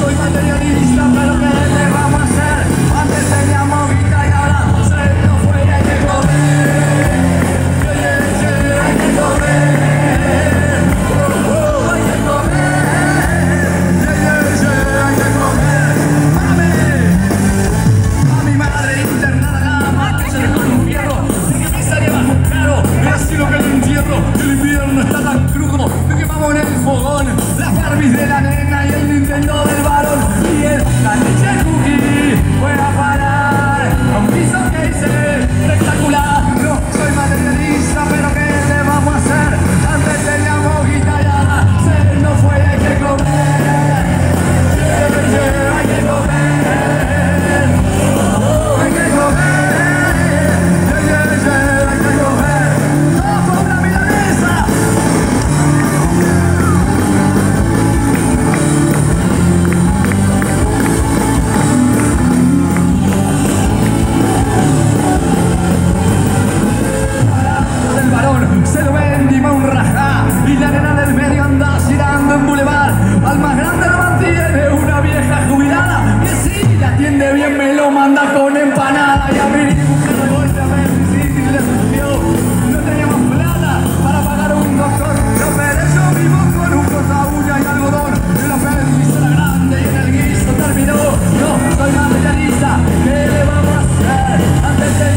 soy materialista, pero que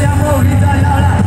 Yang 要来